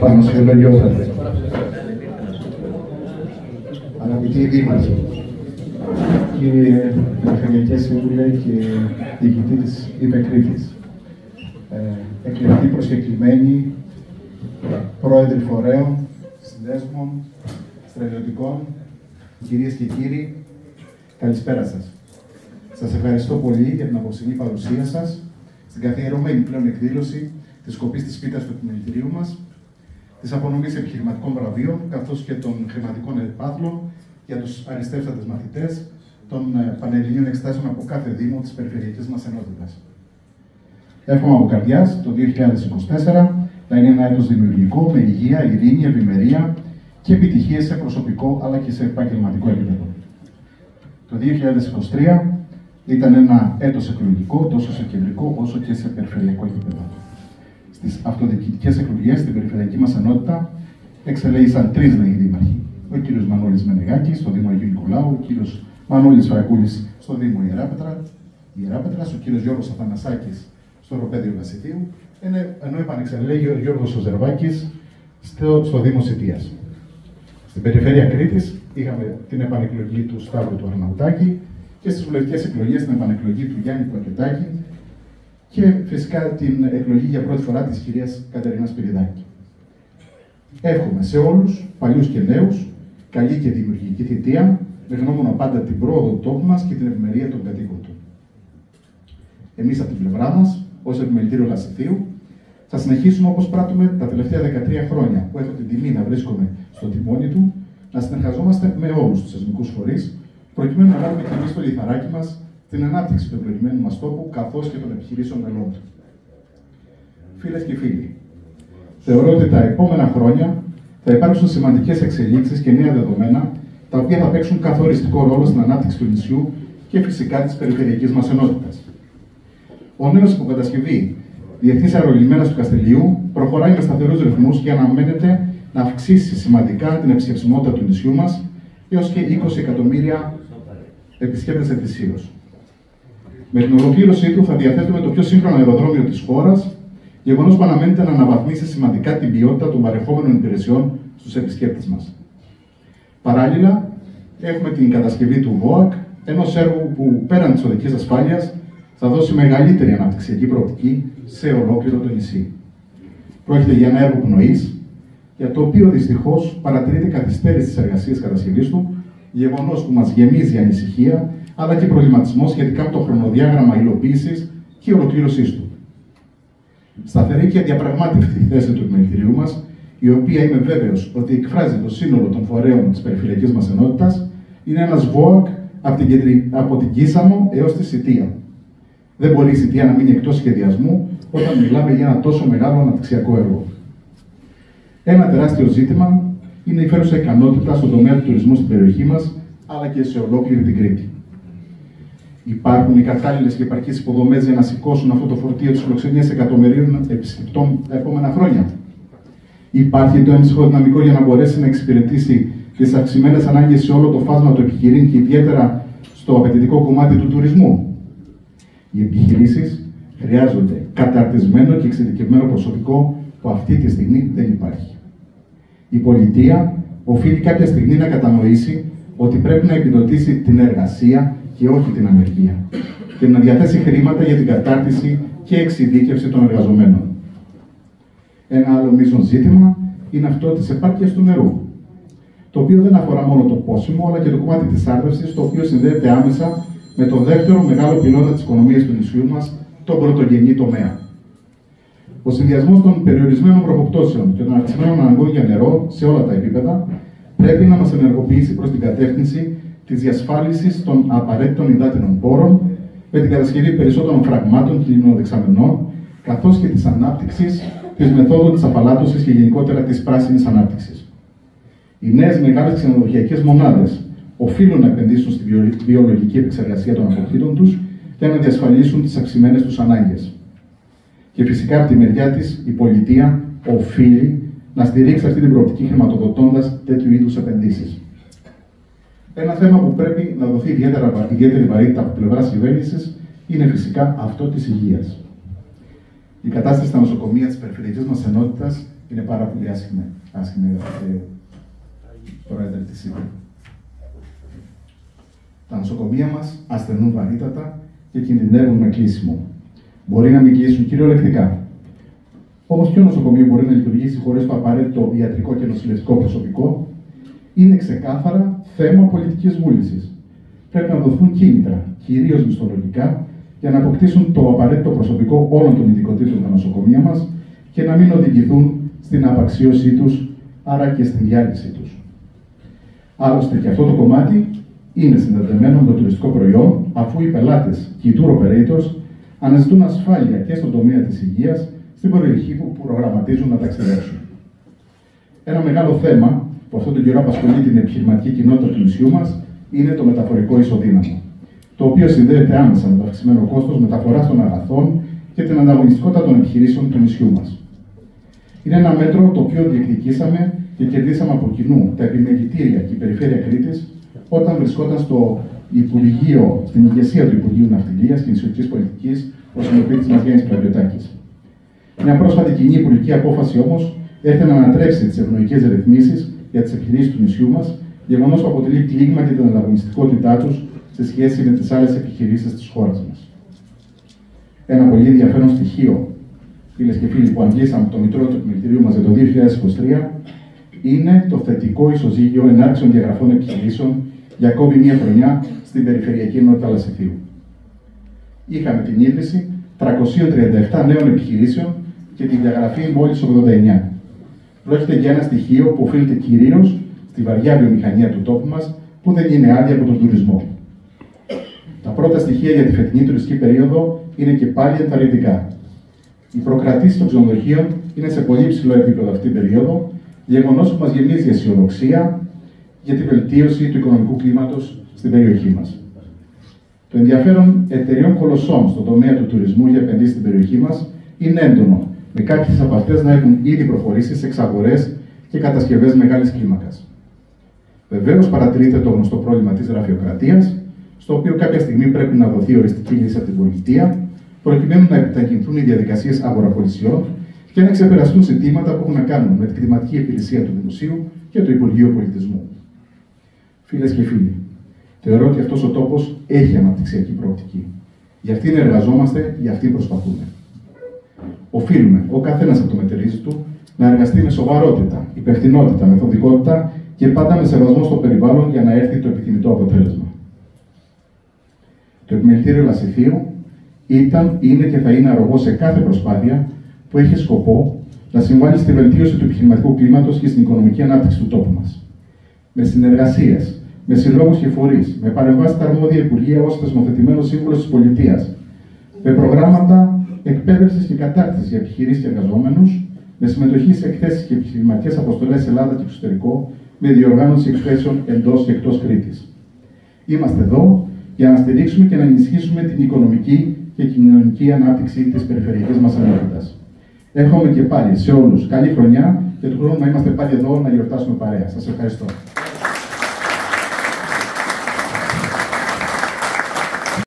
Πάνω στο λογιότατε. Αγαπητοί Δήμαρχοι, κύριε Περιφερειακέ Σύμβουλε και διοικητή της Υπεκρήτης, ε, εκλεκτοί προσκεκλημένοι, πρόεδροι φορέων, συνδέσμων, στρατιωτικών, κυρίες και κύριοι, καλησπέρα σας. Σας ευχαριστώ πολύ για την απόψινή παρουσία σας στην καθιερωμένη πλέον εκδήλωση της κοπής της πίτας του επιμελητηρίου μας, της απονομής επιχειρηματικών βραβείων, καθώς και των χρηματικών επάθλων για τους αριστεύσατες μαθητές των ε, Πανελληνίων Εξετάσεων από κάθε Δήμο της Περιφερειακής μας Ενότητας. Εύχομαι από καρδιάς το 2024 να είναι ένα έτος δημιουργικό με υγεία, ειρήνη, ευημερία και επιτυχίες σε προσωπικό αλλά και σε επαγγελματικό επίπεδο. Το 2023 ήταν ένα έτος εκλογικό τόσο σε κεντρικό όσο και σε περιφερειακό επίπεδο. Στις αυτοδιοικητικές εκλογές στην περιφερειακή μας ενότητα εξελέγησαν τρεις νέοι δήμαρχοι. Ο κ. Μανώλης Μενεγάκης στο Δήμο Αγίου Νικολάου, ο κ. Μανώλης Φραγκούλης στο Δήμο Ιεράπετρα, Ιεράπετρας, ο κ. Γιώργος Αθανασάκης στο Ευρωπαίδιο Βασιλείου, ενώ επανεξελέγει ο Γιώργος Οζερβάκη στο, στο Δήμο Σιτίας. Στην περιφέρεια Κρήτης είχαμε την επανεκλογή του Σταύρου του Αρναουτάκη και στις βουλευτικές εκλογές την επανεκλογή του Γιάννη Πλακετάκη και φυσικά την εκλογή για πρώτη φορά της κυρίας Κατερίνα Σπυριδάκη. Εύχομαι σε όλους, παλιούς και νέους, καλή και δημιουργική θητεία, με γνώμονα πάντα την πρόοδο του τόπου μας και την ευημερία των κατοίκων του. Εμείς από την πλευρά μας, ως επιμελητήριο Λασιθίου, θα συνεχίσουμε όπως πράττουμε τα τελευταία 13 χρόνια που έχω την τιμή να βρίσκομαι στο τιμόνι του, να συνεργαζόμαστε με όλους τους θεσμικούς φορείς, προκειμένου να λάβουμε και εμείς το λιθαράκι μας την ανάπτυξη του εκλογημένου μας τόπου καθώς και των επιχειρήσεων μελών του. Φίλες και φίλοι, θεωρώ ότι τα επόμενα χρόνια θα υπάρξουν σημαντικές εξελίξεις και νέα δεδομένα τα οποία θα παίξουν καθοριστικό ρόλο στην ανάπτυξη του νησιού και φυσικά της περιφερειακής μας ενότητας. Ο νέος υποκατασκευή Διεθνής Αερολιμένα του Καστελίου προχωράει με σταθερούς ρυθμούς και αναμένεται να αυξήσει σημαντικά την επισκεψιμότητα του νησιού μας έως και 20 εκατομμύρια επισκέπτε ετησίω. Με την ολοκλήρωσή του θα διαθέτουμε το πιο σύγχρονο αεροδρόμιο της χώρας, γεγονός που αναμένεται να αναβαθμίσει σημαντικά την ποιότητα των παρεχόμενων υπηρεσιών στους επισκέπτες μας. Παράλληλα, έχουμε την κατασκευή του ΒΟΑΚ, ενός έργου που πέραν της οδικής ασφάλειας θα δώσει μεγαλύτερη αναπτυξιακή προοπτική σε ολόκληρο το νησί. Πρόκειται για ένα έργο πνοής, για το οποίο δυστυχώς παρατηρείται καθυστέρηση της εργασίας κατασκευής του, γεγονός που μας γεμίζει ανησυχία αλλά και προβληματισμός σχετικά με το χρονοδιάγραμμα υλοποίησης και ολοκλήρωσής του. Σταθερή και διαπραγμάτευτη θέση του επιμελητηρίου μας, η οποία είμαι βέβαιος ότι εκφράζει το σύνολο των φορέων της περιφερειακής μας ενότητας, είναι ένας ΒΟΑΚ από την, κεντρι... από την Κίσαμο έως τη Σιτία. Δεν μπορεί η Σιτία να μείνει εκτός σχεδιασμού όταν μιλάμε για ένα τόσο μεγάλο αναπτυξιακό έργο. Ένα τεράστιο ζήτημα είναι η φέρουσα ικανότητα στον τομέα του τουρισμού στην περιοχή μας, αλλά και σε ολόκληρη την Κρήτη. Υπάρχουν οι κατάλληλες και επαρκείς υποδομές για να σηκώσουν αυτό το φορτίο της φιλοξενίας εκατομμυρίων επισκεπτών τα επόμενα χρόνια. Υπάρχει το έμψυχο δυναμικό για να μπορέσει να εξυπηρετήσει τις αυξημένες ανάγκες σε όλο το φάσμα του επιχειρήν και ιδιαίτερα στο απαιτητικό κομμάτι του τουρισμού. Οι επιχειρήσεις χρειάζονται καταρτισμένο και εξειδικευμένο προσωπικό που αυτή τη στιγμή δεν υπάρχει. Η πολιτεία οφείλει κάποια στιγμή να κατανοήσει ότι πρέπει να επιδοτήσει την εργασία και όχι την ανεργία και να διαθέσει χρήματα για την κατάρτιση και εξειδίκευση των εργαζομένων. Ένα άλλο μείζον ζήτημα είναι αυτό της επάρκειας του νερού, το οποίο δεν αφορά μόνο το πόσιμο, αλλά και το κομμάτι της άρδευσης, το οποίο συνδέεται άμεσα με το δεύτερο μεγάλο πυλώνα της οικονομίας του νησιού μας, τον πρωτογενή τομέα. Ο συνδυασμός των περιορισμένων βροχοπτώσεων και των αυξημένων αναγκών για νερό σε όλα τα επίπεδα πρέπει να μας ενεργοποιήσει προς την κατεύθυνση της διασφάλισης των απαραίτητων υδάτινων πόρων με την κατασκευή περισσότερων φραγμάτων και λιμνοδεξαμενών, καθώς και της ανάπτυξης της μεθόδου της απαλάτωση και γενικότερα της πράσινης ανάπτυξης. Οι νέες μεγάλες ξενοδοχειακές μονάδες οφείλουν να επενδύσουν στη βιολογική επεξεργασία των αποκτήτων τους για να διασφαλίσουν τις αυξημένες τους ανάγκες. Και φυσικά από τη μεριά της η πολιτεία οφείλει να στηρίξει αυτή την προοπτική χρηματοδοτώντας τέτοιου είδους επενδύσεις. Ένα θέμα που πρέπει να δοθεί ιδιαίτερη βαρύτητα από πλευρά κυβέρνησης είναι φυσικά αυτό της υγείας. Η κατάσταση στα νοσοκομεία της περιφερειακής μας ενότητας είναι πάρα πολύ άσχημη, άσχημη αγαπητέ Πρόεδρε της ΣΥΠΑ. Τα νοσοκομεία μας ασθενούν βαρύτατα και κινδυνεύουν με κλείσιμο. Μπορεί να μην κλείσουν κυριολεκτικά. Όμως, ποιο νοσοκομείο μπορεί να λειτουργήσει χωρίς το απαραίτητο ιατρικό και νοσηλευτικό προσωπικό, είναι ξεκάθαρα θέμα πολιτικής βούλησης. Πρέπει να δοθούν κίνητρα, κυρίως μισθολογικά, για να αποκτήσουν το απαραίτητο προσωπικό όλων των ειδικοτήτων στα νοσοκομεία μας και να μην οδηγηθούν στην απαξίωσή τους, άρα και στην διάλυση τους. Άλλωστε και αυτό το κομμάτι είναι συνδεδεμένο με το τουριστικό προϊόν, αφού οι πελάτες και οι tour operators αναζητούν ασφάλεια και στον τομέα της υγείας στην περιοχή που προγραμματίζουν να ταξιδέψουν. Ένα μεγάλο θέμα που αυτόν τον καιρό απασχολεί την επιχειρηματική κοινότητα του νησιού μας είναι το μεταφορικό ισοδύναμο, το οποίο συνδέεται άμεσα με το αυξημένο κόστος μεταφοράς των αγαθών και την ανταγωνιστικότητα των επιχειρήσεων του νησιού μας. Είναι ένα μέτρο το οποίο διεκδικήσαμε και κερδίσαμε από κοινού τα επιμελητήρια και η περιφέρεια Κρήτης όταν βρισκόταν στο Υπουργείο, στην ηγεσία του Υπουργείου Ναυτιλίας και Νησιωτική Πολιτικής, ο συνοπίτη μα Γιάννη Πλαβιωτάκη. Μια πρόσφατη κοινή υπουργική απόφαση όμως έρθε να ανατρέψει τις ευνοϊκές ρυθμίσεις για τις επιχειρήσεις του νησιού μας, γεγονός που αποτελεί κλίγμα για την ανταγωνιστικότητά τους σε σχέση με τις άλλες επιχειρήσεις της χώρας μας. Ένα πολύ ενδιαφέρον στοιχείο, φίλες και φίλοι, που αντλήσαμε από το Μητρό του Επιμελητηρίου μας για το 2023 είναι το θετικό ισοζύγιο ενάρξεων διαγραφών επιχειρήσεων για ακόμη μία χρονιά στην περιφερειακή ενότητα Λασιθίου. Είχαμε την ίδρυση 337 νέων επιχειρήσεων και τη διαγραφή μόλις 89. Πρόκειται για ένα στοιχείο που οφείλεται κυρίως στη βαριά βιομηχανία του τόπου μας, που δεν είναι άδεια από τον τουρισμό. Τα πρώτα στοιχεία για τη φετινή τουριστική περίοδο είναι και πάλι ενθαρρυντικά. Οι προκρατήσεις των ξενοδοχείων είναι σε πολύ ψηλό επίπεδο αυτή την περίοδο, γεγονός που μας γεμίζει αισιοδοξία για τη βελτίωση του οικονομικού κλίματος στην περιοχή μας. Το ενδιαφέρον εταιρεών κολοσσών στον τομέα του τουρισμού για επενδύσεις στην περιοχή μας είναι έντονο, με κάποιες από αυτές να έχουν ήδη προχωρήσει σε εξαγορές και κατασκευές μεγάλης κλίμακας. Βεβαίως παρατηρείται το γνωστό πρόβλημα της γραφειοκρατίας, στο οποίο κάποια στιγμή πρέπει να δοθεί οριστική λύση από την πολιτεία, προκειμένου να επιταχυνθούν οι διαδικασίες αγοραπολισιών και να ξεπεραστούν ζητήματα που έχουν να κάνουν με την κτηματική υπηρεσία του Δημοσίου και το Υπουργείο Πολιτισμού. Φίλες και φίλοι, θεωρώ ότι αυτός ο τόπος έχει αναπτυξιακή προοπτική. Για αυτήν εργαζόμαστε, για αυτήν προσπαθούμε. Οφείλουμε ο καθένας από το μετερίζει του να εργαστεί με σοβαρότητα, υπευθυνότητα, μεθοδικότητα και πάντα με σεβασμό στο περιβάλλον για να έρθει το επιθυμητό αποτέλεσμα. Το επιμελητήριο Λασιθίου ήταν, είναι και θα είναι αρρωγό σε κάθε προσπάθεια που έχει σκοπό να συμβάλλει στη βελτίωση του επιχειρηματικού κλίματος και στην οικονομική ανάπτυξη του τόπου μας. Με συνεργασίες, με συλλόγους και φορείς, με παρεμβάσεις στα αρμόδια Υπουργεία ως θεσμοθετημένος σύμβουλος της Πολιτείας, με προγράμματα εκπαίδευσης και κατάρτισης για επιχειρήσεις και εργαζόμενους, με συμμετοχή σε εκθέσεις και επιχειρηματικές αποστολές Ελλάδα και εξωτερικό, με διοργάνωση εκθέσεων εντός και εκτός Κρήτης. Είμαστε εδώ για να στηρίξουμε και να ενισχύσουμε την οικονομική και κοινωνική ανάπτυξη της περιφερειακής μας ενότητας. Εύχομαι και πάλι σε όλους καλή χρονιά και του χρόνου να είμαστε πάλι εδώ να γιορτάσουμε παρέα. Σας ευχαριστώ.